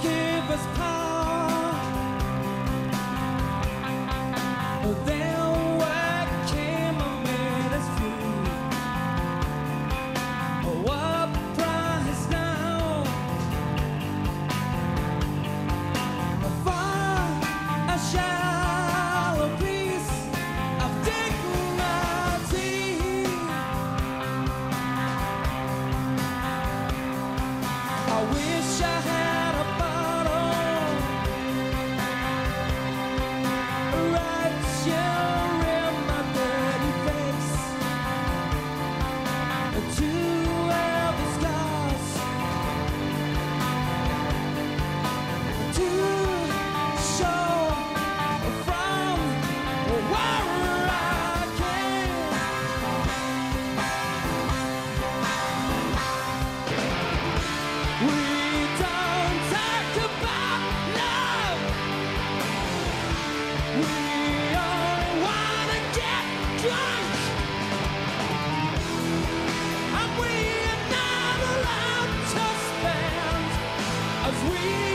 give us power, then what came oh, what price now? A shallow piece of dignity. I wish I. as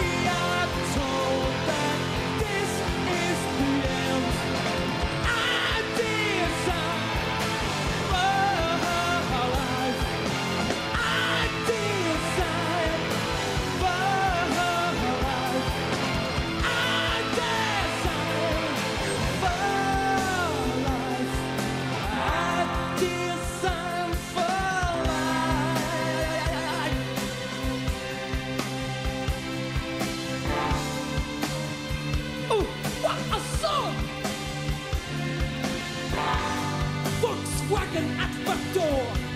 Volkswagen at the door.